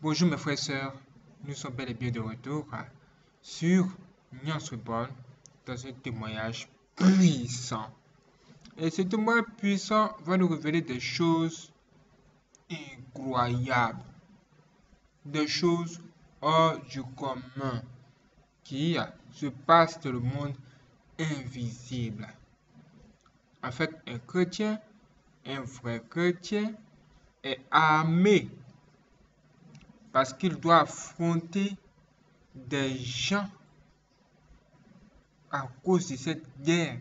Bonjour mes frères et sœurs, nous sommes bel et bien de retour sur Nyans dans un témoignage puissant. Et ce témoignage puissant va nous révéler des choses incroyables, des choses hors du commun qui se passent dans le monde invisible. En fait, un chrétien, un vrai chrétien, est armé parce qu'il doit affronter des gens à cause de cette guerre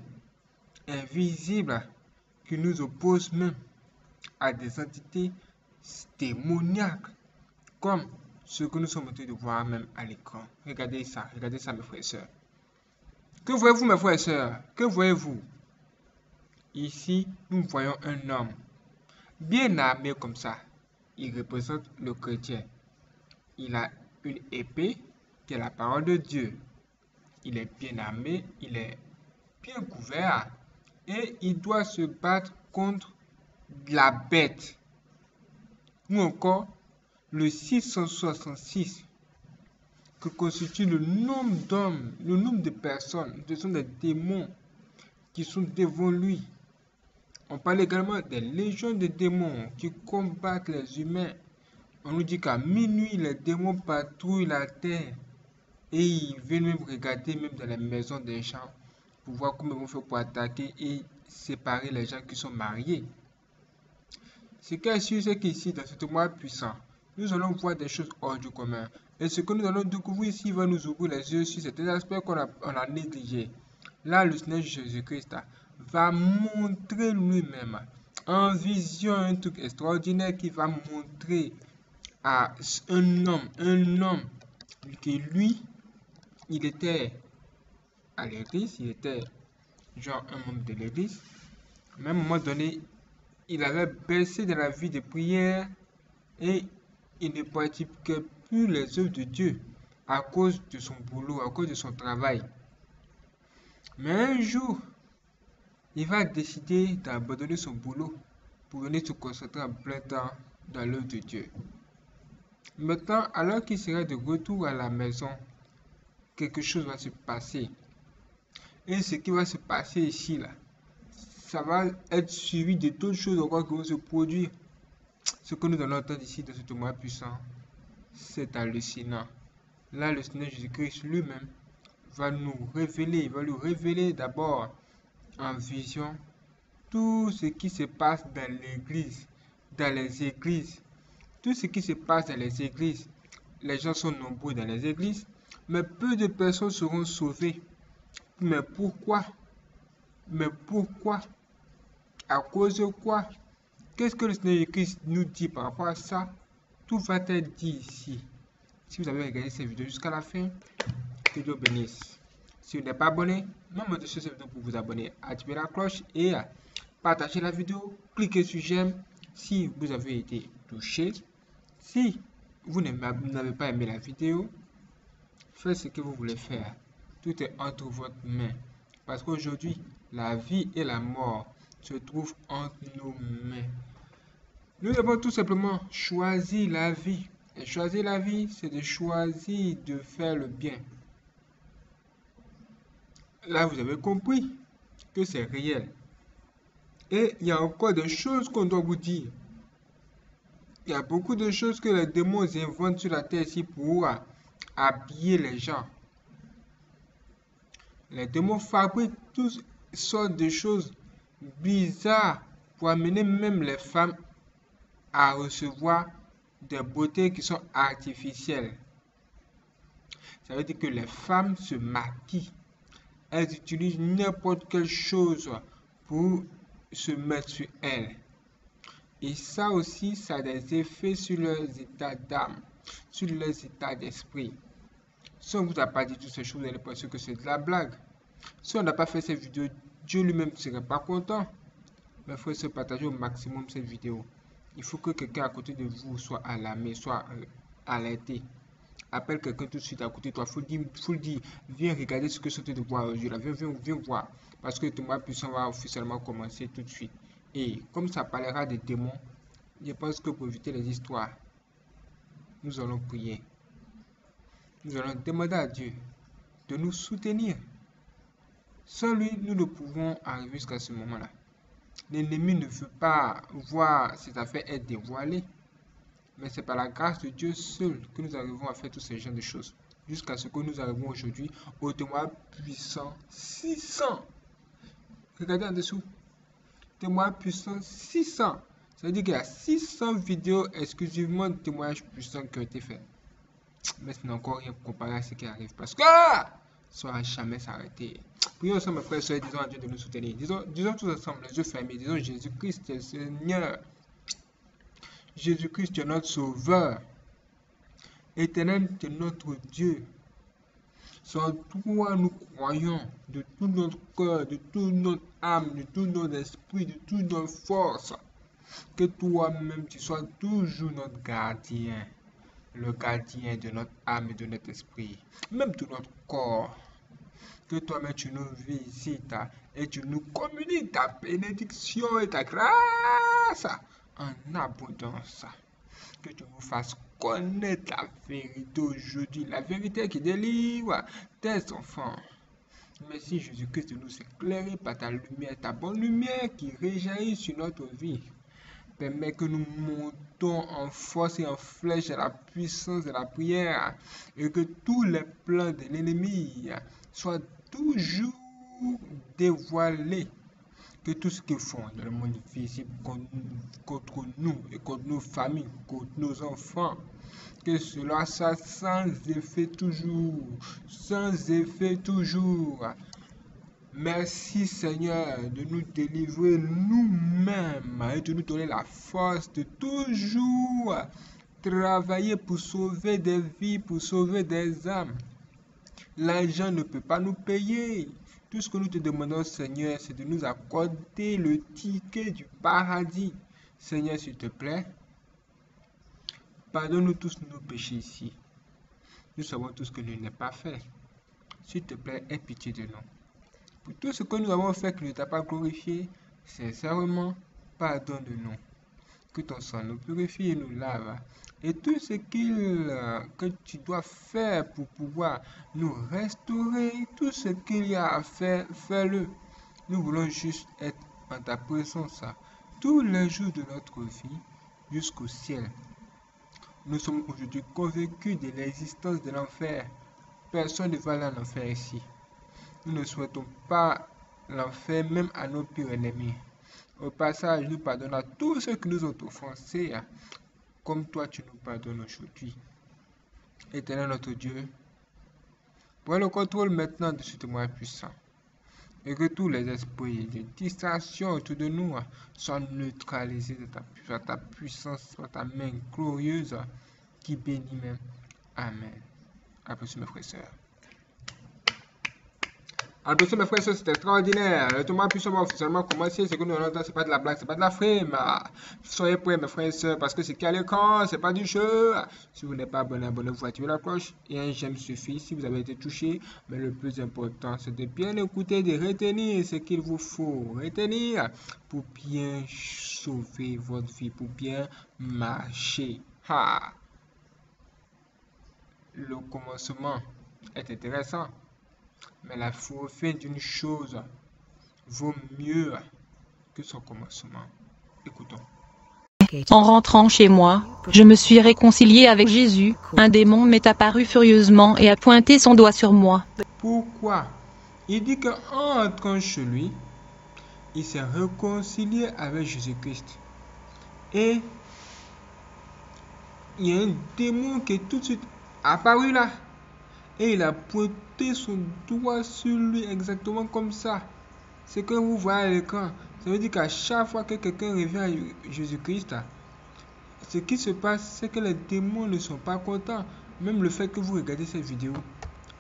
invisible qui nous oppose même à des entités démoniaques comme ce que nous sommes en train de voir même à l'écran. Regardez ça, regardez ça mes frères et sœurs. Que voyez-vous mes frères et sœurs? Que voyez-vous? Ici, nous voyons un homme bien armé comme ça. Il représente le chrétien. Il a une épée qui est la parole de Dieu. Il est bien armé, il est bien couvert et il doit se battre contre la bête. Ou encore le 666 que constitue le nombre d'hommes, le nombre de personnes, ce sont des démons qui sont devant lui. On parle également des légions de démons qui combattent les humains. On nous dit qu'à minuit, les démons patrouillent la terre et ils viennent même regarder même dans les maisons des gens pour voir comment ils vont faire pour attaquer et séparer les gens qui sont mariés. Ce qui est sûr, c'est qu'ici, dans ce témoin puissant, nous allons voir des choses hors du commun. Et ce que nous allons découvrir ici va nous ouvrir les yeux sur certains aspects qu'on a, on a négligés. Là, le Seigneur Jésus-Christ va montrer lui-même en vision un truc extraordinaire qui va montrer un homme, un homme qui lui, il était à l'église, il était genre un membre de l'église. Mais à un moment donné, il avait baissé dans la vie de prière et il ne pratiquait plus les œuvres de Dieu à cause de son boulot, à cause de son travail. Mais un jour, il va décider d'abandonner son boulot pour venir se concentrer en plein temps dans l'œuvre de Dieu. Maintenant, alors qu'il sera de retour à la maison, quelque chose va se passer. Et ce qui va se passer ici, là, ça va être suivi de d'autres choses encore qui vont se produire. Ce que nous allons entendre ici dans ce témoignage puissant, c'est hallucinant. Là, le Seigneur Jésus-Christ lui-même va nous révéler, il va nous révéler d'abord en vision tout ce qui se passe dans l'église, dans les églises. Tout ce qui se passe dans les églises. Les gens sont nombreux dans les églises, mais peu de personnes seront sauvées. Mais pourquoi? Mais pourquoi? À cause de quoi? Qu'est-ce que le Seigneur Christ nous dit par rapport à ça? Tout va être dit ici? Si vous avez regardé cette vidéo jusqu'à la fin, que Dieu bénisse. Si vous n'êtes pas abonné, même de cette vidéo pour vous abonner, activez la cloche et partagez la vidéo, cliquez sur j'aime si vous avez été touché. Si vous n'avez pas aimé la vidéo, faites ce que vous voulez faire. Tout est entre votre main. Parce qu'aujourd'hui, la vie et la mort se trouvent entre nos mains. Nous devons tout simplement choisir la vie. Et choisir la vie, c'est de choisir de faire le bien. Là, vous avez compris que c'est réel. Et il y a encore des choses qu'on doit vous dire. Il y a beaucoup de choses que les démons inventent sur la terre ici pour habiller les gens. Les démons fabriquent toutes sortes de choses bizarres pour amener même les femmes à recevoir des beautés qui sont artificielles. Ça veut dire que les femmes se maquillent elles utilisent n'importe quelle chose pour se mettre sur elles. Et ça aussi, ça a des effets sur leurs états d'âme, sur leurs états d'esprit. Si on ne vous a pas dit toutes ces choses, vous allez penser que c'est de la blague. Si on n'a pas fait cette vidéo, Dieu lui-même ne serait pas content. Mais il faut se partager au maximum cette vidéo. Il faut que quelqu'un à côté de vous soit alarmé, soit euh, alerté appelle quelqu'un tout de suite à côté de toi. Faut dire, faut dire, viens regarder ce que je de voir aujourd'hui. Viens, viens, viens voir. Parce que ton mois puissant va officiellement commencer tout de suite. Et comme ça parlera des démons, je pense que pour éviter les histoires, nous allons prier. Nous allons demander à Dieu de nous soutenir. Sans lui, nous ne pouvons arriver jusqu'à ce moment-là. L'ennemi ne veut pas voir ses affaires être dévoilées. Mais c'est par la grâce de Dieu seul que nous arrivons à faire tous ces genres de choses. Jusqu'à ce que nous arrivons aujourd'hui au témoin puissant 600. Regardez en dessous. Témoin puissant 600. Ça veut dire qu'il y a 600 vidéos exclusivement de témoignages puissants qui ont été faits. Mais ce n'est encore rien comparé à ce qui arrive. Parce que ça ne va jamais s'arrêter. Prions ensemble, frères et sœurs, disons à Dieu de nous soutenir. Disons, disons tous ensemble, les yeux fermés. Disons Jésus-Christ est Seigneur. Jésus-Christ est notre Sauveur. Éternel, tu es notre Dieu. Sans toi, nous croyons de tout notre cœur, de toute notre âme, de tout notre esprit, de toute notre force. Que toi-même, tu sois toujours notre gardien, le gardien de notre âme et de notre esprit, même de notre corps. Que toi-même, tu nous visites et tu nous communiques ta bénédiction et ta grâce en abondance. Que tu nous fasses connaître la vérité aujourd'hui, la vérité qui délivre tes enfants. Merci Jésus-Christ de nous éclairer par ta lumière, ta bonne lumière qui réjaillit sur notre vie. Permets que nous montons en force et en flèche à la puissance de la prière et que tous les plans de l'ennemi soient toujours dévoilés que tout ce qu'ils font dans le monde visible contre nous et contre nos familles, contre nos enfants, que cela soit sans effet toujours, sans effet toujours. Merci Seigneur de nous délivrer nous-mêmes et de nous donner la force de toujours travailler pour sauver des vies, pour sauver des âmes. L'argent ne peut pas nous payer. Tout ce que nous te demandons, Seigneur, c'est de nous accorder le ticket du paradis. Seigneur, s'il te plaît, pardonne-nous tous nos péchés ici. Nous savons tous que nous n'avons pas fait. S'il te plaît, aie pitié de nous. Pour tout ce que nous avons fait que ne t'a pas glorifié, sincèrement, pardonne-nous. Que ton sang nous purifie et nous lave et tout ce qu'il euh, que tu dois faire pour pouvoir nous restaurer, tout ce qu'il y a à faire, fais-le. Nous voulons juste être en ta présence tous les jours de notre vie jusqu'au ciel. Nous sommes aujourd'hui convaincus de l'existence de l'enfer. Personne ne va aller en enfer ici. Nous ne souhaitons pas l'enfer même à nos pires ennemis. Au passage, nous pardonnons à tous ceux qui nous ont offensés comme toi tu nous pardonnes aujourd'hui. Éternel notre Dieu, prends le contrôle maintenant de ce témoin puissant. Et que tous les esprits de distraction autour de nous soient neutralisés de ta, ta puissance, par ta main glorieuse qui bénit même. Amen. Après mes frères et sœurs. Attention mes frères, c'est extraordinaire. Le tournoi puissant va officiellement commencer. Ce que nous allons c'est pas de la blague, c'est pas de la frime. Soyez prêts mes frères et sœurs parce que c'est qu'à l'écran, c'est pas du jeu. Si vous n'êtes pas abonné, abonnez-vous, activez la cloche et un j'aime suffit si vous avez été touché. Mais le plus important, c'est de bien écouter, de retenir ce qu'il vous faut retenir pour bien sauver votre vie, pour bien marcher. Ha! Le commencement est intéressant. Mais la fin d'une chose vaut mieux que son commencement. Écoutons. En rentrant chez moi, je me suis réconcilié avec Jésus. Un démon m'est apparu furieusement et a pointé son doigt sur moi. Pourquoi? Il dit qu'en entrant chez lui, il s'est réconcilié avec Jésus-Christ. Et il y a un démon qui est tout de suite apparu là. Et il a pointé son doigt sur lui exactement comme ça. Ce que vous voyez à l'écran, ça veut dire qu'à chaque fois que quelqu'un revient à Jésus-Christ, ce qui se passe, c'est que les démons ne sont pas contents. Même le fait que vous regardez cette vidéo,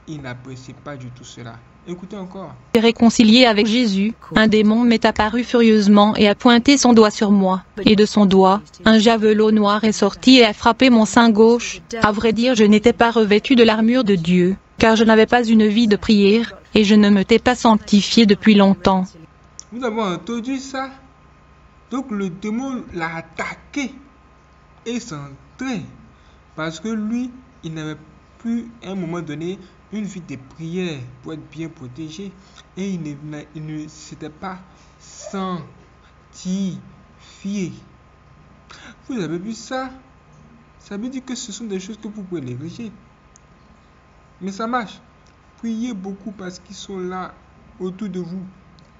ils n'apprécient pas du tout cela. Écoutez encore. Réconcilié avec Jésus, un démon m'est apparu furieusement et a pointé son doigt sur moi. Et de son doigt, un javelot noir est sorti et a frappé mon sein gauche. À vrai dire, je n'étais pas revêtu de l'armure de Dieu, car je n'avais pas une vie de prière, et je ne m'étais pas sanctifié depuis longtemps. Nous avons entendu ça. Donc le démon l'a attaqué et s'est Parce que lui, il n'avait plus à un moment donné une vie de prière pour être bien protégé. Et il ne, s'était pas sanctifié. Vous avez vu ça? Ça veut dire que ce sont des choses que vous pouvez négliger. Mais ça marche. Priez beaucoup parce qu'ils sont là autour de vous.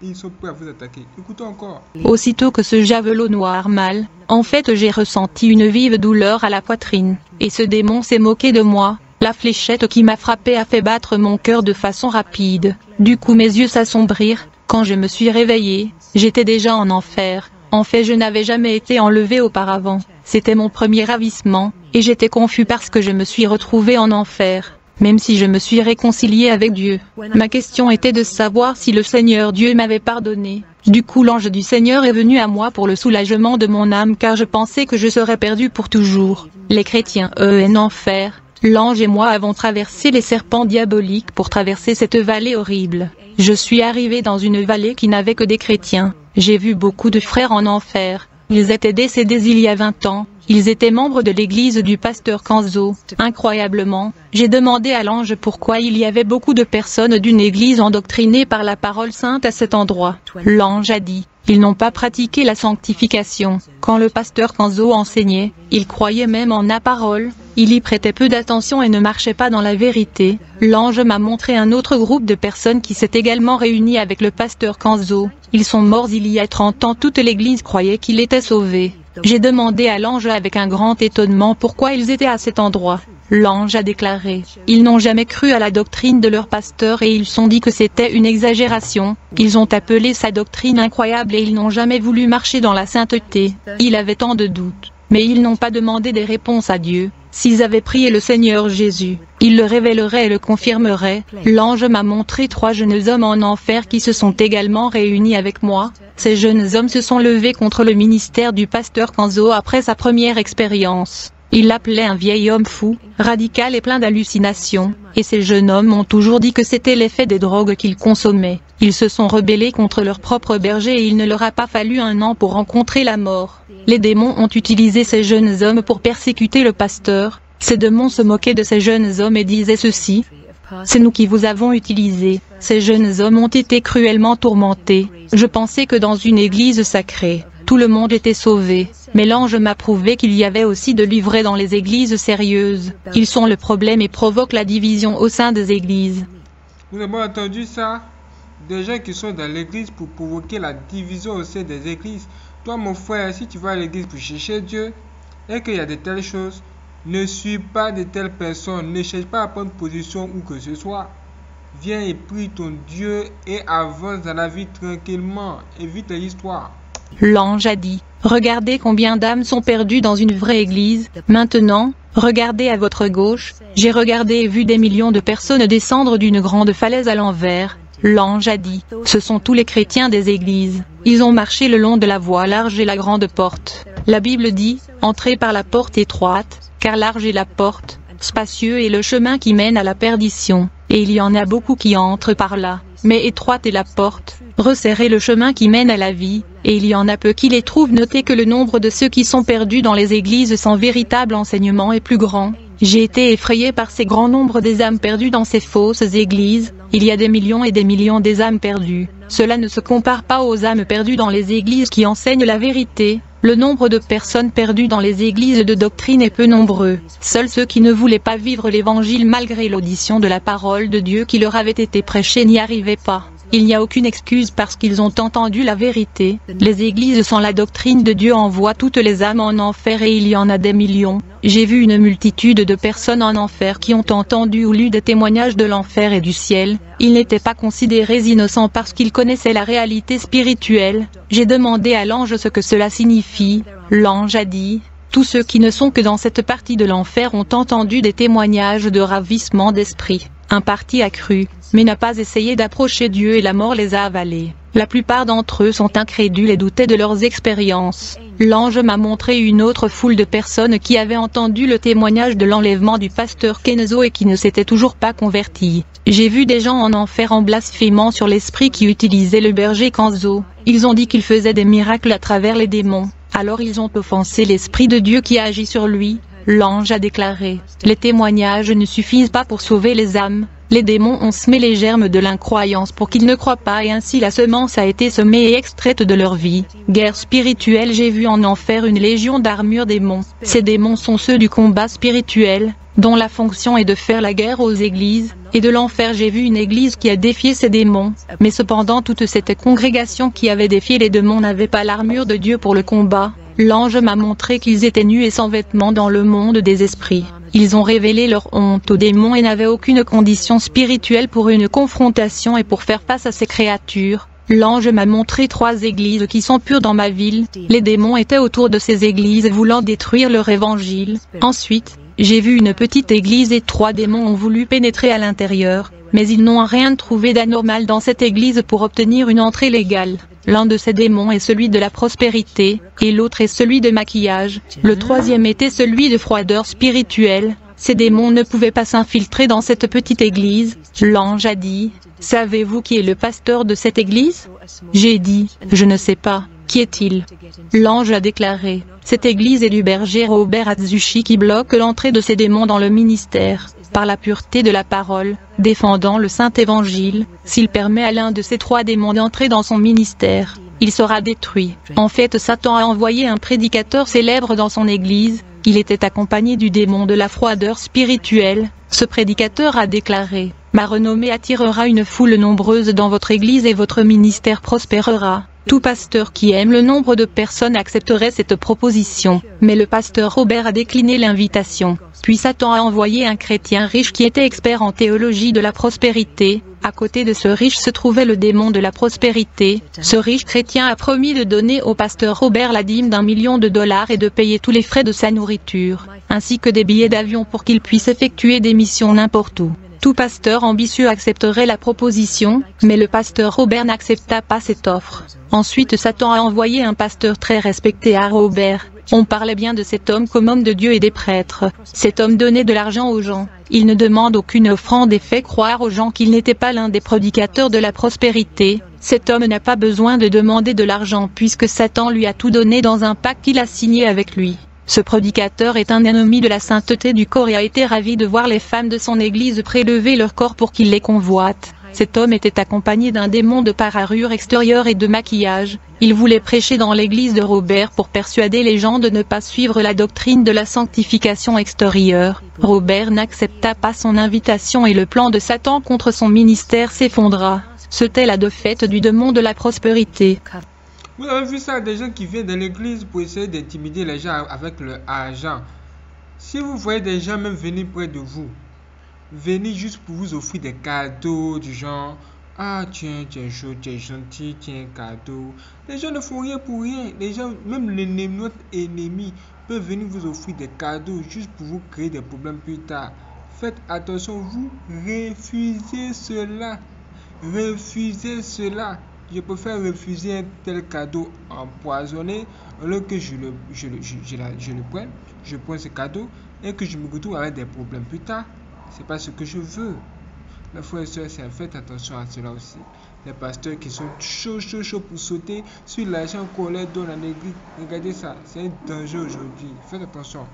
Et ils sont prêts à vous attaquer. Écoutez encore. Aussitôt que ce javelot noir mal, en fait j'ai ressenti une vive douleur à la poitrine, et ce démon s'est moqué de moi. La fléchette qui m'a frappé a fait battre mon cœur de façon rapide. Du coup mes yeux s'assombrirent. Quand je me suis réveillé, j'étais déjà en enfer. En fait je n'avais jamais été enlevé auparavant. C'était mon premier ravissement, et j'étais confus parce que je me suis retrouvé en enfer même si je me suis réconcilié avec Dieu. Ma question était de savoir si le Seigneur Dieu m'avait pardonné. Du coup l'ange du Seigneur est venu à moi pour le soulagement de mon âme car je pensais que je serais perdu pour toujours. Les chrétiens, eux, en enfer. L'ange et moi avons traversé les serpents diaboliques pour traverser cette vallée horrible. Je suis arrivé dans une vallée qui n'avait que des chrétiens. J'ai vu beaucoup de frères en enfer. Ils étaient décédés il y a 20 ans. Ils étaient membres de l'église du pasteur Kanzo. Incroyablement, j'ai demandé à l'ange pourquoi il y avait beaucoup de personnes d'une église endoctrinées par la parole sainte à cet endroit. L'ange a dit, ils n'ont pas pratiqué la sanctification. Quand le pasteur Kanzo enseignait, il croyait même en la parole, il y prêtait peu d'attention et ne marchait pas dans la vérité. L'ange m'a montré un autre groupe de personnes qui s'est également réuni avec le pasteur Kanzo. Ils sont morts il y a 30 ans toute l'église croyait qu'il était sauvé. J'ai demandé à l'ange avec un grand étonnement pourquoi ils étaient à cet endroit. L'ange a déclaré, ils n'ont jamais cru à la doctrine de leur pasteur et ils sont dit que c'était une exagération, ils ont appelé sa doctrine incroyable et ils n'ont jamais voulu marcher dans la sainteté, il avait tant de doutes, mais ils n'ont pas demandé des réponses à Dieu, S'ils avaient prié le Seigneur Jésus, il le révélerait et le confirmerait. L'ange m'a montré trois jeunes hommes en enfer qui se sont également réunis avec moi. Ces jeunes hommes se sont levés contre le ministère du pasteur Kanzo après sa première expérience. Il l'appelait un vieil homme fou, radical et plein d'hallucinations, et ces jeunes hommes ont toujours dit que c'était l'effet des drogues qu'ils consommaient. Ils se sont rebellés contre leur propre berger et il ne leur a pas fallu un an pour rencontrer la mort. Les démons ont utilisé ces jeunes hommes pour persécuter le pasteur. Ces démons se moquaient de ces jeunes hommes et disaient ceci. C'est nous qui vous avons utilisés. Ces jeunes hommes ont été cruellement tourmentés. Je pensais que dans une église sacrée, tout le monde était sauvé. Mais l'ange m'a prouvé qu'il y avait aussi de l'ivraie dans les églises sérieuses. Ils sont le problème et provoquent la division au sein des églises. Vous avez entendu ça? Des gens qui sont dans l'église pour provoquer la division au sein des églises. Toi, mon frère, si tu vas à l'église pour chercher Dieu et qu'il y a de telles choses, ne suis pas de telles personnes. Ne cherche pas à prendre position où que ce soit. Viens et prie ton Dieu et avance dans la vie tranquillement. Évite l'histoire. L'ange a dit, Regardez combien d'âmes sont perdues dans une vraie église. Maintenant, regardez à votre gauche. J'ai regardé et vu des millions de personnes descendre d'une grande falaise à l'envers. L'ange a dit, ce sont tous les chrétiens des églises. Ils ont marché le long de la voie large et la grande porte. La Bible dit, entrez par la porte étroite, car large est la porte, spacieux est le chemin qui mène à la perdition, et il y en a beaucoup qui entrent par là mais étroite est la porte, resserrez le chemin qui mène à la vie, et il y en a peu qui les trouvent. Notez que le nombre de ceux qui sont perdus dans les églises sans véritable enseignement est plus grand. J'ai été effrayé par ces grands nombres des âmes perdues dans ces fausses églises. Il y a des millions et des millions des âmes perdues. Cela ne se compare pas aux âmes perdues dans les églises qui enseignent la vérité. Le nombre de personnes perdues dans les églises de doctrine est peu nombreux. Seuls ceux qui ne voulaient pas vivre l'évangile malgré l'audition de la parole de Dieu qui leur avait été prêchée n'y arrivaient pas. Il n'y a aucune excuse parce qu'ils ont entendu la vérité. Les églises sans la doctrine de Dieu envoient toutes les âmes en enfer et il y en a des millions. J'ai vu une multitude de personnes en enfer qui ont entendu ou lu des témoignages de l'enfer et du ciel. Ils n'étaient pas considérés innocents parce qu'ils connaissaient la réalité spirituelle. J'ai demandé à l'ange ce que cela signifie. L'ange a dit, tous ceux qui ne sont que dans cette partie de l'enfer ont entendu des témoignages de ravissement d'esprit. Un parti a cru, mais n'a pas essayé d'approcher Dieu et la mort les a avalés. La plupart d'entre eux sont incrédules et doutaient de leurs expériences. L'ange m'a montré une autre foule de personnes qui avaient entendu le témoignage de l'enlèvement du pasteur Kenzo et qui ne s'étaient toujours pas convertis. J'ai vu des gens en enfer en blasphémant sur l'esprit qui utilisait le berger Kenzo. Ils ont dit qu'il faisait des miracles à travers les démons. Alors ils ont offensé l'esprit de Dieu qui agit sur lui. L'ange a déclaré, les témoignages ne suffisent pas pour sauver les âmes, les démons ont semé les germes de l'incroyance pour qu'ils ne croient pas et ainsi la semence a été semée et extraite de leur vie. Guerre spirituelle J'ai vu en enfer une légion d'armures démons. Ces démons sont ceux du combat spirituel, dont la fonction est de faire la guerre aux églises, et de l'enfer j'ai vu une église qui a défié ces démons, mais cependant toute cette congrégation qui avait défié les démons n'avait pas l'armure de Dieu pour le combat. L'ange m'a montré qu'ils étaient nus et sans vêtements dans le monde des esprits. Ils ont révélé leur honte aux démons et n'avaient aucune condition spirituelle pour une confrontation et pour faire face à ces créatures. L'ange m'a montré trois églises qui sont pures dans ma ville. Les démons étaient autour de ces églises voulant détruire leur évangile. Ensuite, j'ai vu une petite église et trois démons ont voulu pénétrer à l'intérieur, mais ils n'ont rien trouvé d'anormal dans cette église pour obtenir une entrée légale. L'un de ces démons est celui de la prospérité, et l'autre est celui de maquillage. Le troisième était celui de froideur spirituelle. Ces démons ne pouvaient pas s'infiltrer dans cette petite église. L'ange a dit, Savez-vous qui est le pasteur de cette église? J'ai dit, Je ne sais pas. Qui est-il? L'ange a déclaré, Cette église est du berger Robert Atsushi qui bloque l'entrée de ces démons dans le ministère par la pureté de la parole, défendant le Saint Évangile, s'il permet à l'un de ces trois démons d'entrer dans son ministère, il sera détruit. En fait Satan a envoyé un prédicateur célèbre dans son église, il était accompagné du démon de la froideur spirituelle, ce prédicateur a déclaré, Ma renommée attirera une foule nombreuse dans votre église et votre ministère prospérera. Tout pasteur qui aime le nombre de personnes accepterait cette proposition, mais le pasteur Robert a décliné l'invitation. Puis Satan a envoyé un chrétien riche qui était expert en théologie de la prospérité. À côté de ce riche se trouvait le démon de la prospérité. Ce riche chrétien a promis de donner au pasteur Robert la dîme d'un million de dollars et de payer tous les frais de sa nourriture, ainsi que des billets d'avion pour qu'il puisse effectuer des missions n'importe où. Tout pasteur ambitieux accepterait la proposition, mais le pasteur Robert n'accepta pas cette offre. Ensuite Satan a envoyé un pasteur très respecté à Robert. On parlait bien de cet homme comme homme de Dieu et des prêtres. Cet homme donnait de l'argent aux gens. Il ne demande aucune offrande et fait croire aux gens qu'il n'était pas l'un des prédicateurs de la prospérité. Cet homme n'a pas besoin de demander de l'argent puisque Satan lui a tout donné dans un pacte qu'il a signé avec lui. Ce prédicateur est un ennemi de la sainteté du corps et a été ravi de voir les femmes de son église prélever leur corps pour qu'il les convoite. Cet homme était accompagné d'un démon de pararure extérieure et de maquillage. Il voulait prêcher dans l'église de Robert pour persuader les gens de ne pas suivre la doctrine de la sanctification extérieure. Robert n'accepta pas son invitation et le plan de Satan contre son ministère s'effondra. C'était la défaite du démon de la prospérité. Vous avez vu ça, des gens qui viennent dans l'église pour essayer d'intimider les gens avec leur argent. Si vous voyez des gens même venir près de vous, venir juste pour vous offrir des cadeaux du genre Ah, tiens, tu es chaud, tu es gentil, tiens, cadeau. Les gens ne font rien pour rien. Les gens, même l'ennemi, notre ennemi, peut venir vous offrir des cadeaux juste pour vous créer des problèmes plus tard. Faites attention, vous refusez cela. Refusez cela je préfère refuser un tel cadeau empoisonné lieu que je le, je, je, prenne, je prends ce cadeau et que je me retrouve avec des problèmes plus tard. C'est pas ce que je veux. Mes frères et soeurs, faites attention à cela aussi. Les pasteurs qui sont chauds, chauds, chauds pour sauter sur l'argent qu'on leur donne en église. Regardez ça, c'est un danger aujourd'hui. Faites attention.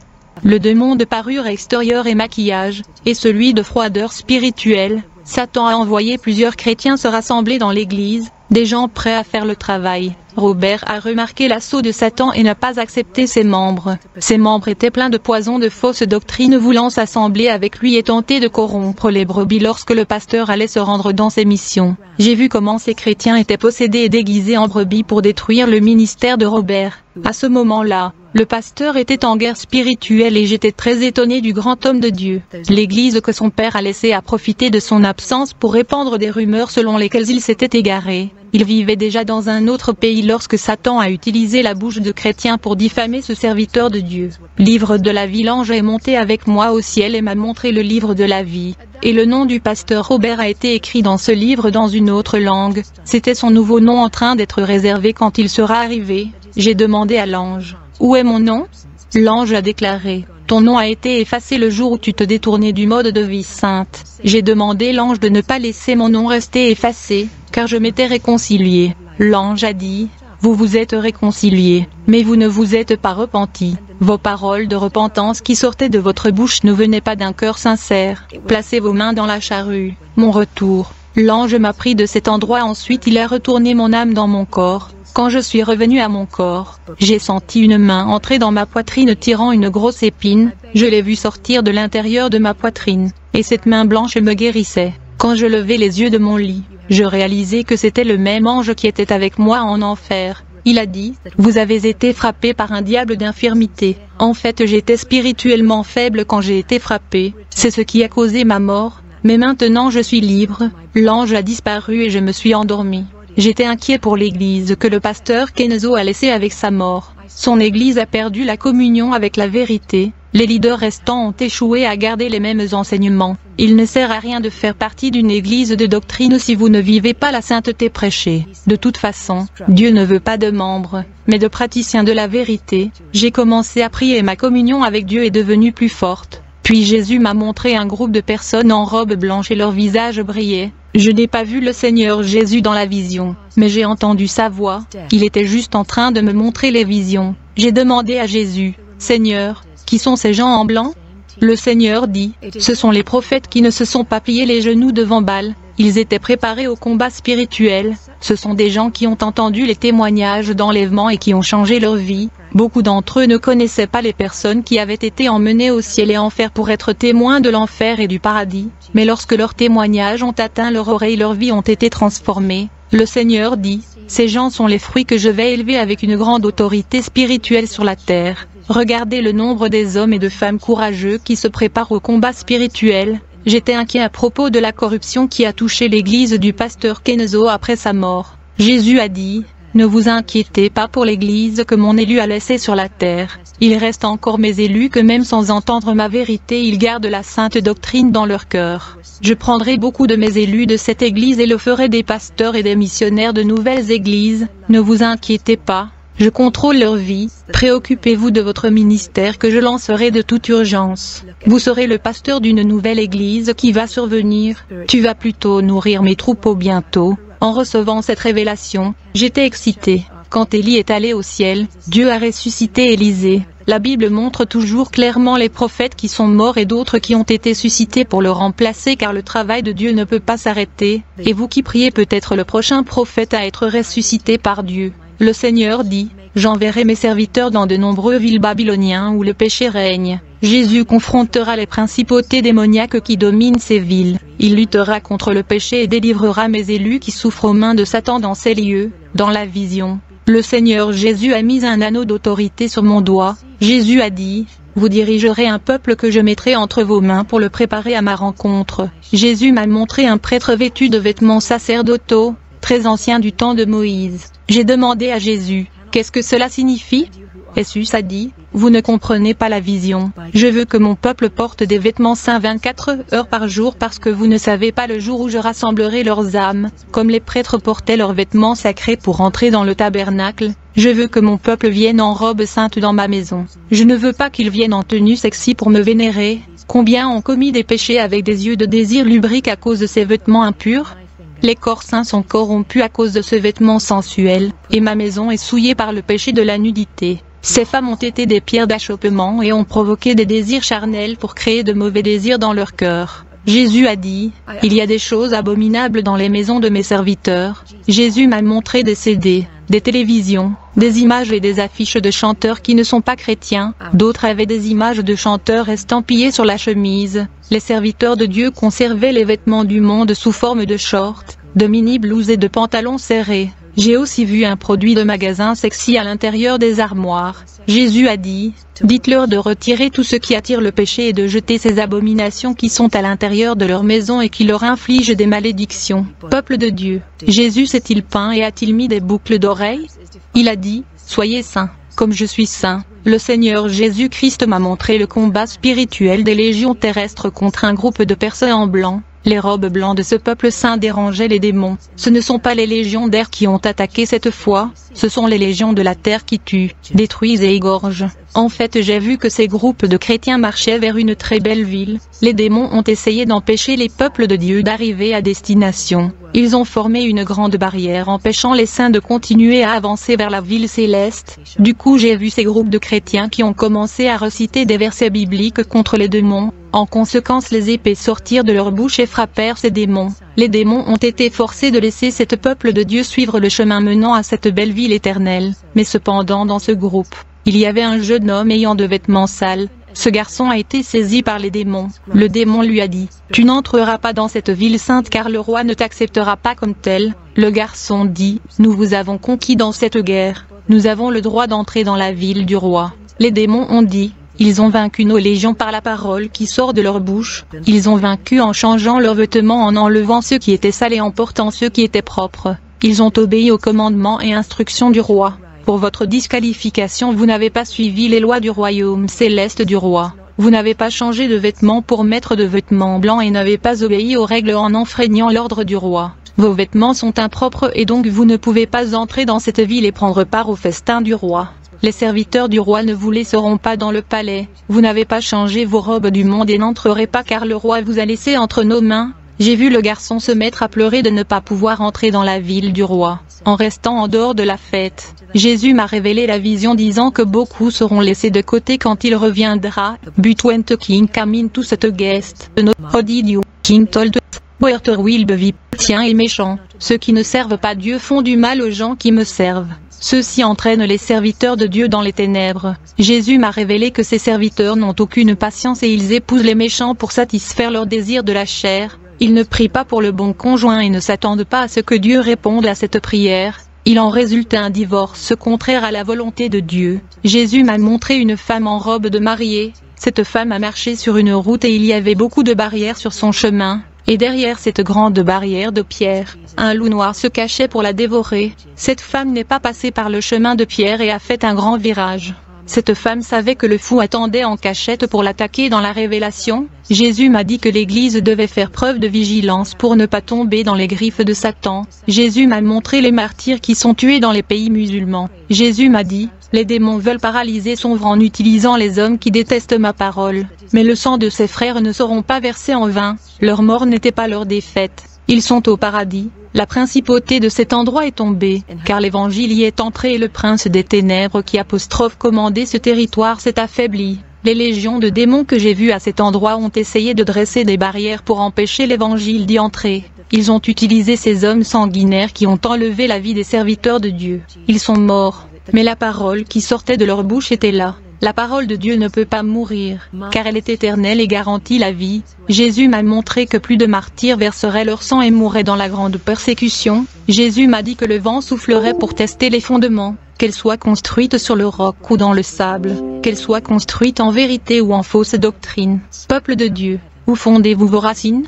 Le démon de parure extérieure et maquillage, et celui de froideur spirituelle, Satan a envoyé plusieurs chrétiens se rassembler dans l'église, des gens prêts à faire le travail. Robert a remarqué l'assaut de Satan et n'a pas accepté ses membres. Ses membres étaient pleins de poison de fausses doctrines voulant s'assembler avec lui et tenter de corrompre les brebis lorsque le pasteur allait se rendre dans ses missions. J'ai vu comment ces chrétiens étaient possédés et déguisés en brebis pour détruire le ministère de Robert. À ce moment-là, le pasteur était en guerre spirituelle et j'étais très étonné du grand homme de Dieu. L'église que son père a laissé a profité de son absence pour répandre des rumeurs selon lesquelles il s'était égaré. Il vivait déjà dans un autre pays lorsque Satan a utilisé la bouche de chrétiens pour diffamer ce serviteur de Dieu. Livre de la vie L'ange est monté avec moi au ciel et m'a montré le livre de la vie. Et le nom du pasteur Robert a été écrit dans ce livre dans une autre langue. C'était son nouveau nom en train d'être réservé quand il sera arrivé. J'ai demandé à l'ange, où est mon nom? L'ange a déclaré, ton nom a été effacé le jour où tu te détournais du mode de vie sainte. J'ai demandé l'ange de ne pas laisser mon nom rester effacé, car je m'étais réconcilié. L'ange a dit, Vous vous êtes réconciliés, mais vous ne vous êtes pas repentis. Vos paroles de repentance qui sortaient de votre bouche ne venaient pas d'un cœur sincère. Placez vos mains dans la charrue. Mon retour. L'ange m'a pris de cet endroit ensuite il a retourné mon âme dans mon corps. Quand je suis revenu à mon corps, j'ai senti une main entrer dans ma poitrine tirant une grosse épine, je l'ai vue sortir de l'intérieur de ma poitrine, et cette main blanche me guérissait. Quand je levai les yeux de mon lit, je réalisai que c'était le même ange qui était avec moi en enfer. Il a dit, vous avez été frappé par un diable d'infirmité. En fait j'étais spirituellement faible quand j'ai été frappé, c'est ce qui a causé ma mort, mais maintenant je suis libre, l'ange a disparu et je me suis endormi. J'étais inquiet pour l'église que le pasteur Kenzo a laissé avec sa mort. Son église a perdu la communion avec la vérité. Les leaders restants ont échoué à garder les mêmes enseignements. Il ne sert à rien de faire partie d'une église de doctrine si vous ne vivez pas la sainteté prêchée. De toute façon, Dieu ne veut pas de membres, mais de praticiens de la vérité. J'ai commencé à prier et ma communion avec Dieu est devenue plus forte. Puis Jésus m'a montré un groupe de personnes en robe blanche et leur visage brillait. Je n'ai pas vu le Seigneur Jésus dans la vision, mais j'ai entendu sa voix. Il était juste en train de me montrer les visions. J'ai demandé à Jésus, Seigneur, qui sont ces gens en blanc? Le Seigneur dit, ce sont les prophètes qui ne se sont pas pliés les genoux devant Baal. Ils étaient préparés au combat spirituel. Ce sont des gens qui ont entendu les témoignages d'enlèvement et qui ont changé leur vie. Beaucoup d'entre eux ne connaissaient pas les personnes qui avaient été emmenées au ciel et enfer pour être témoins de l'enfer et du paradis, mais lorsque leurs témoignages ont atteint leur oreille leur vie ont été transformées. Le Seigneur dit, ces gens sont les fruits que je vais élever avec une grande autorité spirituelle sur la terre. Regardez le nombre des hommes et de femmes courageux qui se préparent au combat spirituel. J'étais inquiet à propos de la corruption qui a touché l'église du pasteur Kenzo après sa mort. Jésus a dit, ne vous inquiétez pas pour l'Église que mon élu a laissé sur la terre. Il reste encore mes élus que même sans entendre ma vérité ils gardent la sainte doctrine dans leur cœur. Je prendrai beaucoup de mes élus de cette Église et le ferai des pasteurs et des missionnaires de nouvelles églises. Ne vous inquiétez pas. Je contrôle leur vie, préoccupez-vous de votre ministère que je lancerai de toute urgence. Vous serez le pasteur d'une nouvelle église qui va survenir, tu vas plutôt nourrir mes troupeaux bientôt. En recevant cette révélation, j'étais excité. Quand Élie est allé au ciel, Dieu a ressuscité Élisée. La Bible montre toujours clairement les prophètes qui sont morts et d'autres qui ont été suscités pour le remplacer car le travail de Dieu ne peut pas s'arrêter, et vous qui priez peut être le prochain prophète à être ressuscité par Dieu. Le Seigneur dit, J'enverrai mes serviteurs dans de nombreux villes babyloniens où le péché règne. Jésus confrontera les principautés démoniaques qui dominent ces villes. Il luttera contre le péché et délivrera mes élus qui souffrent aux mains de Satan dans ces lieux. Dans la vision, le Seigneur Jésus a mis un anneau d'autorité sur mon doigt. Jésus a dit, vous dirigerez un peuple que je mettrai entre vos mains pour le préparer à ma rencontre. Jésus m'a montré un prêtre vêtu de vêtements sacerdotaux, très ancien du temps de Moïse. J'ai demandé à Jésus, Qu'est-ce que cela signifie? Jésus a dit, vous ne comprenez pas la vision. Je veux que mon peuple porte des vêtements saints 24 heures par jour parce que vous ne savez pas le jour où je rassemblerai leurs âmes, comme les prêtres portaient leurs vêtements sacrés pour entrer dans le tabernacle. Je veux que mon peuple vienne en robe sainte dans ma maison. Je ne veux pas qu'ils viennent en tenue sexy pour me vénérer. Combien ont commis des péchés avec des yeux de désir lubrique à cause de ces vêtements impurs? Les corps saints sont corrompus à cause de ce vêtement sensuel, et ma maison est souillée par le péché de la nudité. Ces femmes ont été des pierres d'achoppement et ont provoqué des désirs charnels pour créer de mauvais désirs dans leur cœur. Jésus a dit, il y a des choses abominables dans les maisons de mes serviteurs. Jésus m'a montré des CD, des télévisions, des images et des affiches de chanteurs qui ne sont pas chrétiens. D'autres avaient des images de chanteurs estampillés sur la chemise. Les serviteurs de Dieu conservaient les vêtements du monde sous forme de shorts, de mini-blouses et de pantalons serrés. J'ai aussi vu un produit de magasin sexy à l'intérieur des armoires. Jésus a dit, dites-leur de retirer tout ce qui attire le péché et de jeter ces abominations qui sont à l'intérieur de leur maison et qui leur infligent des malédictions. Peuple de Dieu, Jésus s'est-il peint et a-t-il mis des boucles d'oreilles? Il a dit, soyez saints, comme je suis saint. Le Seigneur Jésus-Christ m'a montré le combat spirituel des légions terrestres contre un groupe de personnes en blanc. Les robes blancs de ce peuple saint dérangeaient les démons. Ce ne sont pas les légions d'air qui ont attaqué cette fois, ce sont les légions de la terre qui tuent, détruisent et égorgent. En fait j'ai vu que ces groupes de chrétiens marchaient vers une très belle ville. Les démons ont essayé d'empêcher les peuples de Dieu d'arriver à destination. Ils ont formé une grande barrière empêchant les saints de continuer à avancer vers la ville céleste. Du coup j'ai vu ces groupes de chrétiens qui ont commencé à reciter des versets bibliques contre les démons. En conséquence les épées sortirent de leur bouche et frappèrent ces démons. Les démons ont été forcés de laisser cet peuple de Dieu suivre le chemin menant à cette belle ville éternelle. Mais cependant dans ce groupe, il y avait un jeune homme ayant de vêtements sales. Ce garçon a été saisi par les démons. Le démon lui a dit, Tu n'entreras pas dans cette ville sainte car le roi ne t'acceptera pas comme tel. Le garçon dit, Nous vous avons conquis dans cette guerre. Nous avons le droit d'entrer dans la ville du roi. Les démons ont dit, ils ont vaincu nos légions par la parole qui sort de leur bouche. Ils ont vaincu en changeant leurs vêtements, en enlevant ceux qui étaient sales et en portant ceux qui étaient propres. Ils ont obéi aux commandements et instructions du roi. Pour votre disqualification vous n'avez pas suivi les lois du royaume céleste du roi. Vous n'avez pas changé de vêtements pour mettre de vêtements blancs et n'avez pas obéi aux règles en enfreignant l'ordre du roi. Vos vêtements sont impropres et donc vous ne pouvez pas entrer dans cette ville et prendre part au festin du roi. Les serviteurs du roi ne vous laisseront pas dans le palais. Vous n'avez pas changé vos robes du monde et n'entrerez pas car le roi vous a laissé entre nos mains. J'ai vu le garçon se mettre à pleurer de ne pas pouvoir entrer dans la ville du roi, en restant en dehors de la fête. Jésus m'a révélé la vision disant que beaucoup seront laissés de côté quand il reviendra. But when the king come into cette guest, no did you, king told will be tiens et méchant. Ceux qui ne servent pas Dieu font du mal aux gens qui me servent. Ceux-ci entraînent les serviteurs de Dieu dans les ténèbres. Jésus m'a révélé que ces serviteurs n'ont aucune patience et ils épousent les méchants pour satisfaire leurs désirs de la chair. Ils ne prient pas pour le bon conjoint et ne s'attendent pas à ce que Dieu réponde à cette prière. Il en résulte un divorce contraire à la volonté de Dieu. Jésus m'a montré une femme en robe de mariée. Cette femme a marché sur une route et il y avait beaucoup de barrières sur son chemin. Et derrière cette grande barrière de pierre, un loup noir se cachait pour la dévorer. Cette femme n'est pas passée par le chemin de pierre et a fait un grand virage. Cette femme savait que le fou attendait en cachette pour l'attaquer dans la révélation. Jésus m'a dit que l'Église devait faire preuve de vigilance pour ne pas tomber dans les griffes de Satan. Jésus m'a montré les martyrs qui sont tués dans les pays musulmans. Jésus m'a dit, les démons veulent paralyser son vent en utilisant les hommes qui détestent ma parole. Mais le sang de ses frères ne seront pas versés en vain. Leur mort n'était pas leur défaite. Ils sont au paradis. La principauté de cet endroit est tombée, car l'évangile y est entré et le prince des ténèbres qui apostrophe commandé ce territoire s'est affaibli. Les légions de démons que j'ai vues à cet endroit ont essayé de dresser des barrières pour empêcher l'évangile d'y entrer. Ils ont utilisé ces hommes sanguinaires qui ont enlevé la vie des serviteurs de Dieu. Ils sont morts, mais la parole qui sortait de leur bouche était là. La parole de Dieu ne peut pas mourir, car elle est éternelle et garantit la vie. Jésus m'a montré que plus de martyrs verseraient leur sang et mourraient dans la grande persécution. Jésus m'a dit que le vent soufflerait pour tester les fondements, qu'elle soit construite sur le roc ou dans le sable, qu'elle soit construite en vérité ou en fausse doctrine. Peuple de Dieu, où fondez-vous vos racines?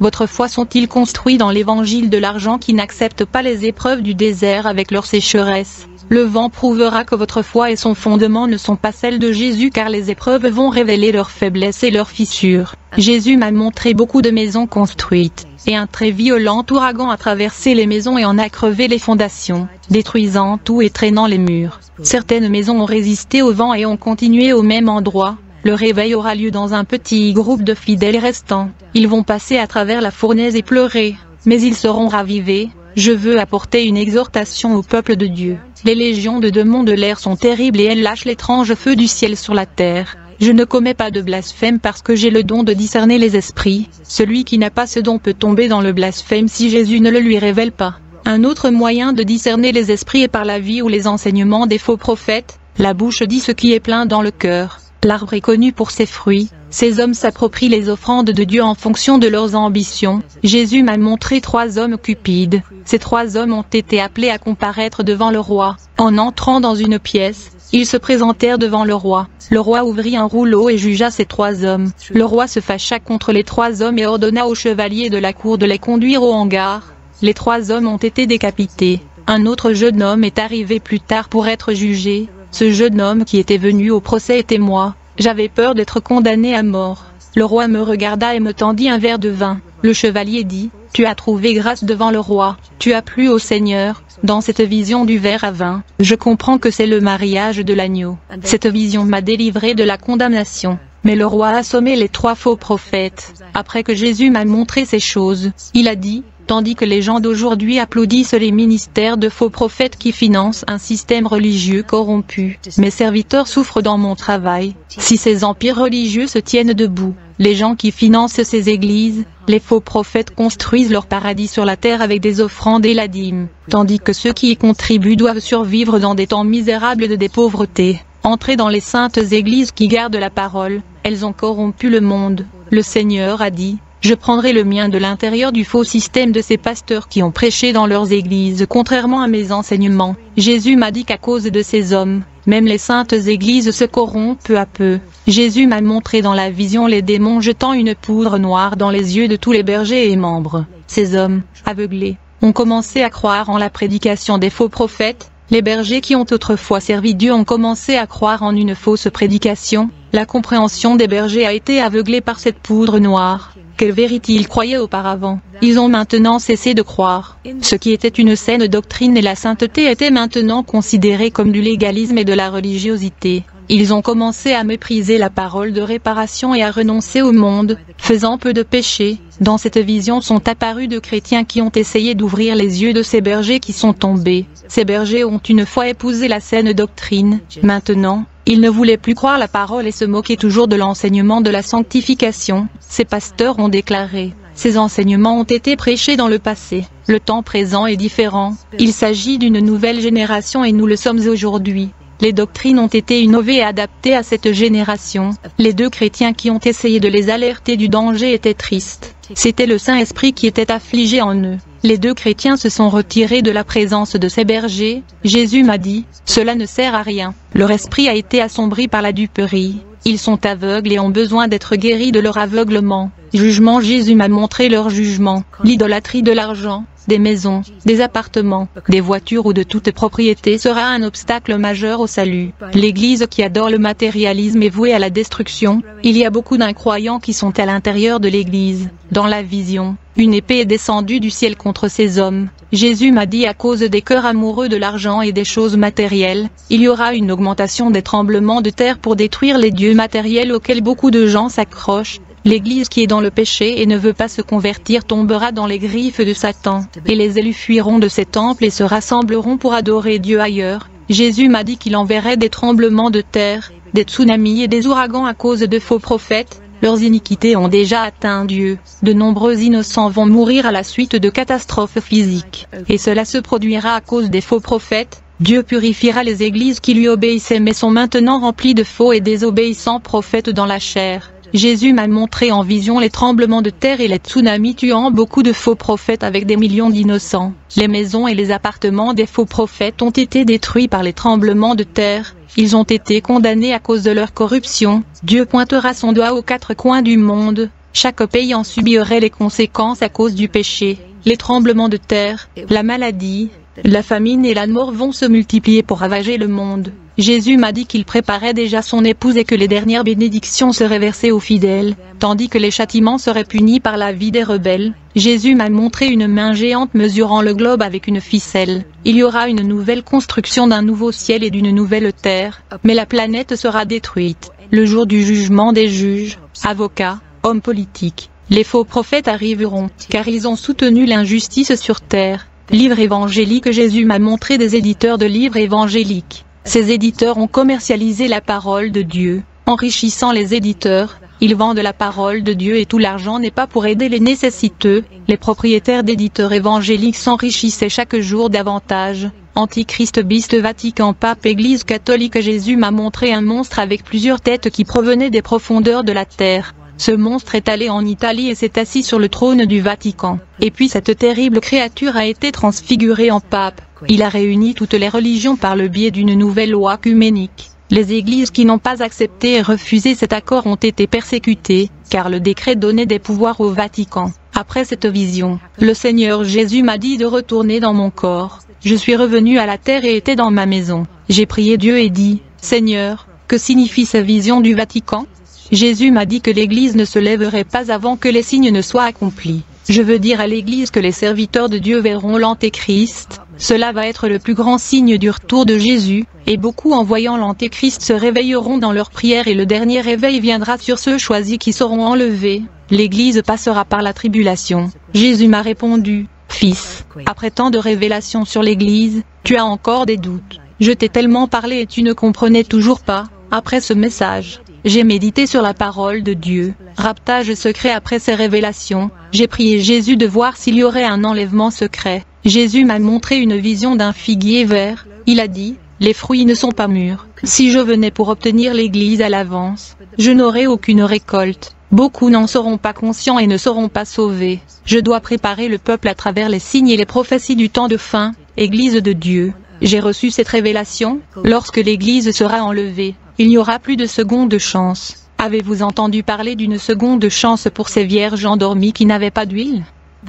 Votre foi sont-ils construits dans l'évangile de l'argent qui n'accepte pas les épreuves du désert avec leur sécheresse le vent prouvera que votre foi et son fondement ne sont pas celles de Jésus car les épreuves vont révéler leurs faiblesses et leurs fissures. Jésus m'a montré beaucoup de maisons construites, et un très violent ouragan a traversé les maisons et en a crevé les fondations, détruisant tout et traînant les murs. Certaines maisons ont résisté au vent et ont continué au même endroit. Le réveil aura lieu dans un petit groupe de fidèles restants. Ils vont passer à travers la fournaise et pleurer, mais ils seront ravivés, je veux apporter une exhortation au peuple de Dieu. Les légions de démons de l'air sont terribles et elles lâchent l'étrange feu du ciel sur la terre. Je ne commets pas de blasphème parce que j'ai le don de discerner les esprits. Celui qui n'a pas ce don peut tomber dans le blasphème si Jésus ne le lui révèle pas. Un autre moyen de discerner les esprits est par la vie ou les enseignements des faux prophètes. La bouche dit ce qui est plein dans le cœur. L'arbre est connu pour ses fruits. Ces hommes s'approprient les offrandes de Dieu en fonction de leurs ambitions. Jésus m'a montré trois hommes cupides. Ces trois hommes ont été appelés à comparaître devant le roi. En entrant dans une pièce, ils se présentèrent devant le roi. Le roi ouvrit un rouleau et jugea ces trois hommes. Le roi se fâcha contre les trois hommes et ordonna aux chevaliers de la cour de les conduire au hangar. Les trois hommes ont été décapités. Un autre jeune homme est arrivé plus tard pour être jugé. Ce jeune homme qui était venu au procès était moi. J'avais peur d'être condamné à mort. Le roi me regarda et me tendit un verre de vin. Le chevalier dit, Tu as trouvé grâce devant le roi, tu as plu au Seigneur. Dans cette vision du verre à vin, je comprends que c'est le mariage de l'agneau. Cette vision m'a délivré de la condamnation. Mais le roi a assommé les trois faux prophètes. Après que Jésus m'a montré ces choses, il a dit, tandis que les gens d'aujourd'hui applaudissent les ministères de faux prophètes qui financent un système religieux corrompu. Mes serviteurs souffrent dans mon travail. Si ces empires religieux se tiennent debout, les gens qui financent ces églises, les faux prophètes construisent leur paradis sur la terre avec des offrandes et la dîme, tandis que ceux qui y contribuent doivent survivre dans des temps misérables de des pauvretés. Entrez dans les saintes églises qui gardent la parole, elles ont corrompu le monde. Le Seigneur a dit, je prendrai le mien de l'intérieur du faux système de ces pasteurs qui ont prêché dans leurs églises contrairement à mes enseignements. Jésus m'a dit qu'à cause de ces hommes, même les saintes églises se corrompent peu à peu. Jésus m'a montré dans la vision les démons jetant une poudre noire dans les yeux de tous les bergers et membres. Ces hommes, aveuglés, ont commencé à croire en la prédication des faux prophètes. Les bergers qui ont autrefois servi Dieu ont commencé à croire en une fausse prédication. La compréhension des bergers a été aveuglée par cette poudre noire. Quelle vérité ils croyaient auparavant Ils ont maintenant cessé de croire. Ce qui était une saine doctrine et la sainteté était maintenant considéré comme du légalisme et de la religiosité. Ils ont commencé à mépriser la parole de réparation et à renoncer au monde, faisant peu de péchés. Dans cette vision sont apparus de chrétiens qui ont essayé d'ouvrir les yeux de ces bergers qui sont tombés. Ces bergers ont une fois épousé la saine doctrine. Maintenant, ils ne voulaient plus croire la parole et se moquaient toujours de l'enseignement de la sanctification. Ces pasteurs ont déclaré, ces enseignements ont été prêchés dans le passé. Le temps présent est différent. Il s'agit d'une nouvelle génération et nous le sommes aujourd'hui. Les doctrines ont été innovées et adaptées à cette génération. Les deux chrétiens qui ont essayé de les alerter du danger étaient tristes. C'était le Saint-Esprit qui était affligé en eux. Les deux chrétiens se sont retirés de la présence de ces bergers. Jésus m'a dit, cela ne sert à rien. Leur esprit a été assombri par la duperie. Ils sont aveugles et ont besoin d'être guéris de leur aveuglement. Jugement Jésus m'a montré leur jugement. L'idolâtrie de l'argent, des maisons, des appartements, des voitures ou de toute propriété sera un obstacle majeur au salut. L'Église qui adore le matérialisme est vouée à la destruction. Il y a beaucoup d'incroyants qui sont à l'intérieur de l'Église. Dans la vision, une épée est descendue du ciel contre ces hommes. Jésus m'a dit à cause des cœurs amoureux de l'argent et des choses matérielles, il y aura une augmentation des tremblements de terre pour détruire les dieux matériels auxquels beaucoup de gens s'accrochent. L'Église qui est dans le péché et ne veut pas se convertir tombera dans les griffes de Satan, et les élus fuiront de ces temples et se rassembleront pour adorer Dieu ailleurs. Jésus m'a dit qu'il enverrait des tremblements de terre, des tsunamis et des ouragans à cause de faux prophètes. Leurs iniquités ont déjà atteint Dieu. De nombreux innocents vont mourir à la suite de catastrophes physiques. Et cela se produira à cause des faux prophètes. Dieu purifiera les églises qui lui obéissaient mais sont maintenant remplies de faux et désobéissants prophètes dans la chair. Jésus m'a montré en vision les tremblements de terre et les tsunamis tuant beaucoup de faux prophètes avec des millions d'innocents. Les maisons et les appartements des faux prophètes ont été détruits par les tremblements de terre. Ils ont été condamnés à cause de leur corruption. Dieu pointera son doigt aux quatre coins du monde. Chaque pays en subirait les conséquences à cause du péché. Les tremblements de terre, la maladie, la famine et la mort vont se multiplier pour ravager le monde. Jésus m'a dit qu'il préparait déjà son épouse et que les dernières bénédictions seraient versées aux fidèles, tandis que les châtiments seraient punis par la vie des rebelles. Jésus m'a montré une main géante mesurant le globe avec une ficelle. Il y aura une nouvelle construction d'un nouveau ciel et d'une nouvelle terre, mais la planète sera détruite. Le jour du jugement des juges, avocats, hommes politiques, les faux prophètes arriveront, car ils ont soutenu l'injustice sur terre. Livre évangélique Jésus m'a montré des éditeurs de livres évangéliques. Ces éditeurs ont commercialisé la parole de Dieu, enrichissant les éditeurs, ils vendent la parole de Dieu et tout l'argent n'est pas pour aider les nécessiteux, les propriétaires d'éditeurs évangéliques s'enrichissaient chaque jour davantage. Antichrist Biste Vatican Pape Église catholique Jésus m'a montré un monstre avec plusieurs têtes qui provenaient des profondeurs de la terre. Ce monstre est allé en Italie et s'est assis sur le trône du Vatican. Et puis cette terrible créature a été transfigurée en pape. Il a réuni toutes les religions par le biais d'une nouvelle loi œcuménique. Les églises qui n'ont pas accepté et refusé cet accord ont été persécutées, car le décret donnait des pouvoirs au Vatican. Après cette vision, le Seigneur Jésus m'a dit de retourner dans mon corps. Je suis revenu à la terre et était dans ma maison. J'ai prié Dieu et dit, Seigneur, que signifie sa vision du Vatican? Jésus m'a dit que l'Église ne se lèverait pas avant que les signes ne soient accomplis. Je veux dire à l'Église que les serviteurs de Dieu verront l'Antéchrist. Cela va être le plus grand signe du retour de Jésus, et beaucoup en voyant l'Antéchrist se réveilleront dans leur prière et le dernier réveil viendra sur ceux choisis qui seront enlevés. L'Église passera par la tribulation. Jésus m'a répondu, Fils, après tant de révélations sur l'Église, tu as encore des doutes. Je t'ai tellement parlé et tu ne comprenais toujours pas. Après ce message, j'ai médité sur la parole de Dieu, raptage secret après ces révélations, j'ai prié Jésus de voir s'il y aurait un enlèvement secret. Jésus m'a montré une vision d'un figuier vert, il a dit, les fruits ne sont pas mûrs. Si je venais pour obtenir l'Église à l'avance, je n'aurais aucune récolte. Beaucoup n'en seront pas conscients et ne seront pas sauvés. Je dois préparer le peuple à travers les signes et les prophéties du temps de fin, Église de Dieu. J'ai reçu cette révélation, lorsque l'Église sera enlevée, il n'y aura plus de seconde chance. Avez-vous entendu parler d'une seconde chance pour ces vierges endormies qui n'avaient pas d'huile?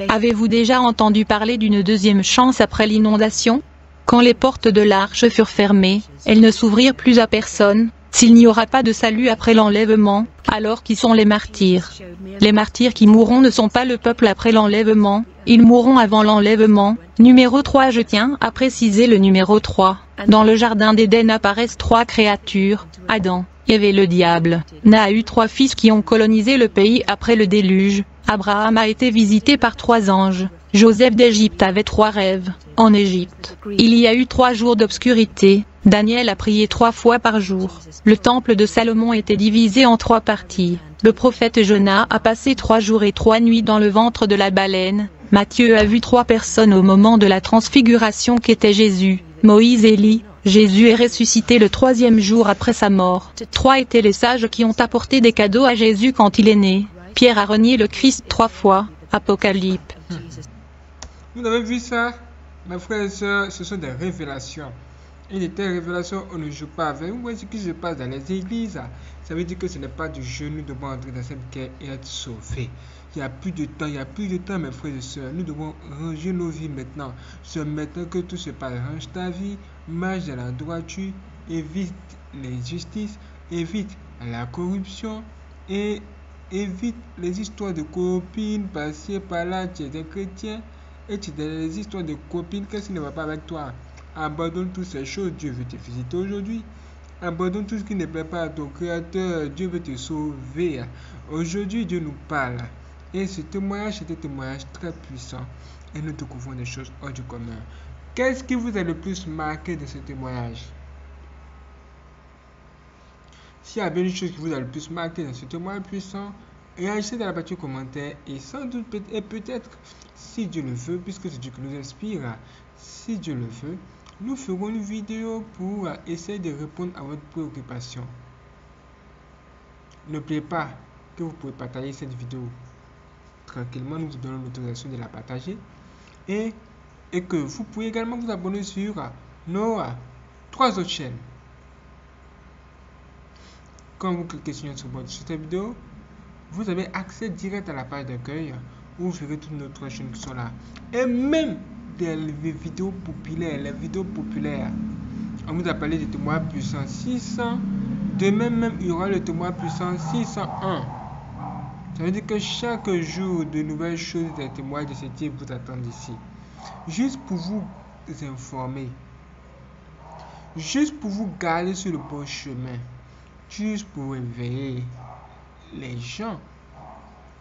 Avez-vous déjà entendu parler d'une deuxième chance après l'inondation? Quand les portes de l'arche furent fermées, elles ne s'ouvrirent plus à personne, s'il n'y aura pas de salut après l'enlèvement, alors qui sont les martyrs? Les martyrs qui mourront ne sont pas le peuple après l'enlèvement, ils mourront avant l'enlèvement. Numéro 3 Je tiens à préciser le numéro 3. Dans le jardin d'Éden apparaissent trois créatures, Adam, Ève et le diable. Na a eu trois fils qui ont colonisé le pays après le déluge. Abraham a été visité par trois anges. Joseph d'Égypte avait trois rêves, en Égypte. Il y a eu trois jours d'obscurité. Daniel a prié trois fois par jour. Le temple de Salomon était divisé en trois parties. Le prophète Jonas a passé trois jours et trois nuits dans le ventre de la baleine. Matthieu a vu trois personnes au moment de la transfiguration qu'était Jésus, Moïse et Élie. Jésus est ressuscité le troisième jour après sa mort. Trois étaient les sages qui ont apporté des cadeaux à Jésus quand il est né. Pierre a renié le Christ trois fois. Apocalypse. Vous avez vu ça Mes frères et sœurs, ce sont des révélations. Et de telles révélations, on ne joue pas avec. Vous voyez ce qui se passe dans les églises. Ça veut dire que ce n'est pas du jeu. Nous devons entrer dans cette guerre et être sauvés. Il n'y a plus de temps, il n'y a plus de temps, mes frères et sœurs. Nous devons ranger nos vies maintenant. C'est maintenant que tout se passe. Range ta vie, marche dans la droiture, évite l'injustice, évite la corruption et évite les histoires de copines passées par là. Tu es un chrétien et tu des histoires de copines. Qu'est-ce qui ne va pas avec toi? Abandonne toutes ces choses. Dieu veut te visiter aujourd'hui. Abandonne tout ce qui ne plaît pas à ton Créateur. Dieu veut te sauver. Aujourd'hui, Dieu nous parle. Et ce témoignage est un témoignage très puissant. Et nous découvrons des choses hors du commun. Qu'est-ce qui vous a le plus marqué de ce témoignage? S'il y avait une chose qui vous a le plus marqué dans ce témoignage puissant, réagissez dans la partie commentaire et sans doute et peut-être, si Dieu le veut, puisque c'est Dieu qui nous inspire, si Dieu le veut, nous ferons une vidéo pour essayer de répondre à votre préoccupation. N'oubliez pas que vous pouvez partager cette vidéo tranquillement. Nous vous donnons l'autorisation de la partager. Et, et que vous pouvez également vous abonner sur nos trois autres chaînes. Quand vous cliquez sur cette vidéo, vous avez accès direct à la page d'accueil où vous verrez toutes nos trois chaînes qui sont là. Et même des vidéos populaires, les vidéos populaires. On vous a parlé du témoin puissant 600. Demain même, il y aura le témoin puissant 601. Ça veut dire que chaque jour, de nouvelles choses, des témoins de ce type vous attendent ici. Juste pour vous informer. Juste pour vous garder sur le bon chemin. Juste pour éveiller les gens.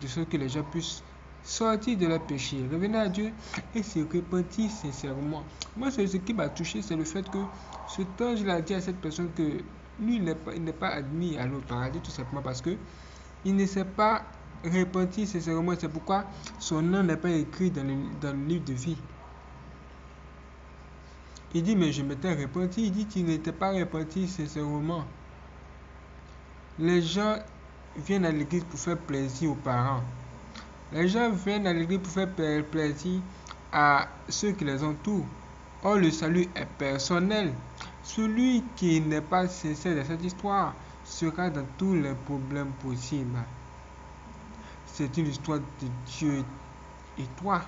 De sorte que les gens puissent sortir de leur péché, revenir à Dieu et se repentir sincèrement. Moi, ce qui m'a touché, c'est le fait que ce ange a dit à cette personne que lui, il n'est pas, admis à l'autre paradis, tout simplement parce que il ne s'est pas repenti sincèrement. C'est pourquoi son nom n'est pas écrit dans le, dans le livre de vie. Il dit, mais je m'étais repenti. Il dit qu'il n'était pas repenti sincèrement. Les gens viennent à l'église pour faire plaisir aux parents. Les gens viennent à l'église pour faire plaisir à ceux qui les entourent. Or, le salut est personnel. Celui qui n'est pas sincère de cette histoire sera dans tous les problèmes possibles. C'est une histoire de Dieu et toi.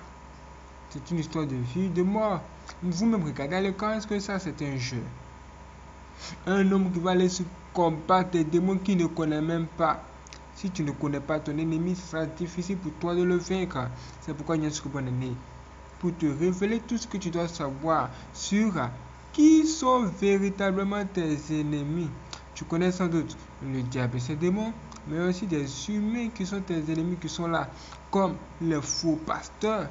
C'est une histoire de vie, de mort. Vous-même regardez le camp, est-ce que ça c'est un jeu? Un homme qui va aller se combattre des démons qu'il ne connaît même pas. Si tu ne connais pas ton ennemi, ce sera difficile pour toi de le vaincre. C'est pourquoi ce bon année. Pour te révéler tout ce que tu dois savoir sur qui sont véritablement tes ennemis. Tu connais sans doute le diable et ses démons, mais aussi des humains qui sont tes ennemis qui sont là, comme les faux pasteurs,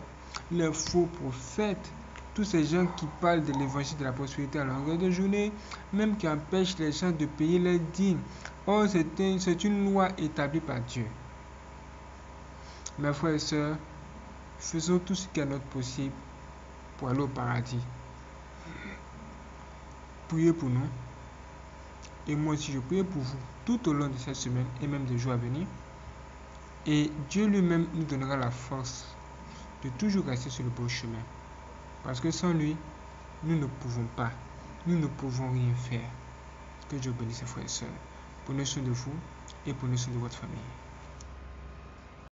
les faux prophètes, tous ces gens qui parlent de l'évangile de la prospérité à longueur de journée, même qui empêchent les gens de payer leurs dîmes. Oh, c'est une loi établie par Dieu. Mes frères et sœurs, faisons tout ce qui est notre possible pour aller au paradis. Priez pour nous. Et moi aussi, je prie pour vous tout au long de cette semaine et même des jours à venir. Et Dieu lui-même nous donnera la force de toujours rester sur le beau chemin. Parce que sans lui, nous ne pouvons pas, nous ne pouvons rien faire. Que Dieu bénisse ses frères et sœurs. Prenez soin de vous et prenez soin de votre famille.